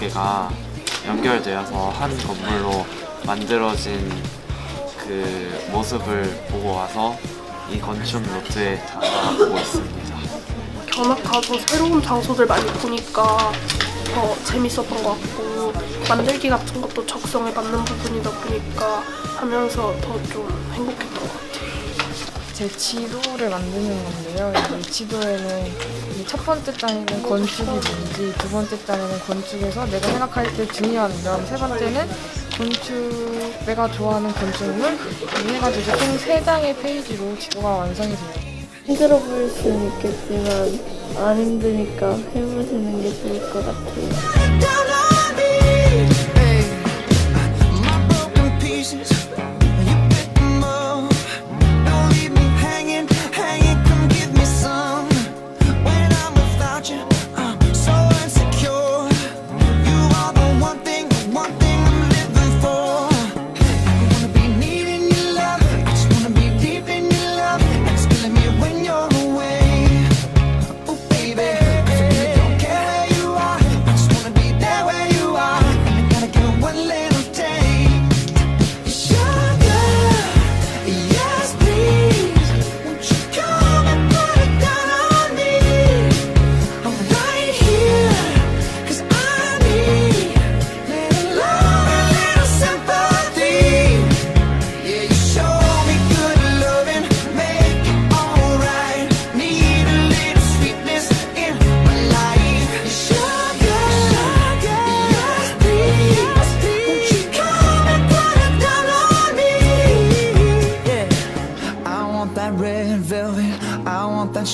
개가 연결되어서 한 건물로 만들어진 그 모습을 보고 와서 이 건축 노트에 담아보고 있습니다. 견학 가서 새로운 장소들 많이 보니까 더 재밌었던 것 같고 만들기 같은 것도 적성에 맞는 부분이다 보니까 하면서 더 좀 행복했던 것 같아요. 제 지도를 만드는 건데요. 이 지도에는 이첫 번째 단위는 건축이 뭔지, 두 번째 단위는 건축에서 내가 생각할 때 중요한 점, 세 번째는 건축, 내가 좋아하는 건축물, 이렇게 해가지고 총세 장의 페이지로 지도가 완성이 돼요. 힘들어 보일 수는 있겠지만 안 힘드니까 해보시는 게 좋을 것 같아요.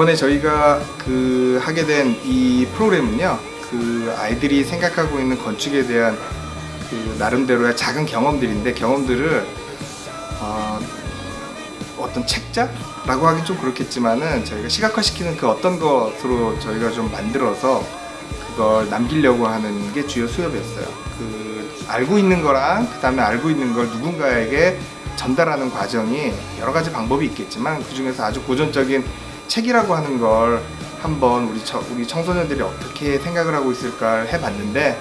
이번에 저희가 그 하게 된 이 프로그램은요, 그 아이들이 생각하고 있는 건축에 대한 그 나름대로의 작은 경험들인데 경험들을 어, 어떤 책자라고 하긴 좀 그렇겠지만은 저희가 시각화시키는 그 어떤 것으로 저희가 좀 만들어서 그걸 남기려고 하는 게 주요 수업이었어요. 그 알고 있는 거랑 그 다음에 알고 있는 걸 누군가에게 전달하는 과정이 여러 가지 방법이 있겠지만 그 중에서 아주 고전적인 책이라고 하는 걸 한번 우리 청, 우리 청소년들이 어떻게 생각을 하고 있을까 해봤는데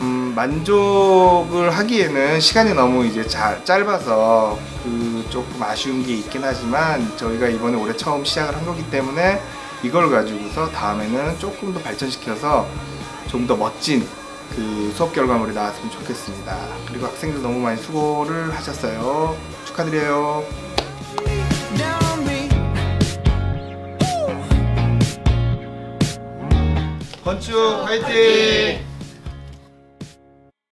음, 만족을 하기에는 시간이 너무 이제 자, 짧아서 그 조금 아쉬운 게 있긴 하지만 저희가 이번에 올해 처음 시작을 한 거기 때문에 이걸 가지고서 다음에는 조금 더 발전시켜서 좀 더 멋진 그 수업 결과물이 나왔으면 좋겠습니다. 그리고 학생들 너무 많이 수고를 하셨어요. 축하드려요. 건축 화이팅!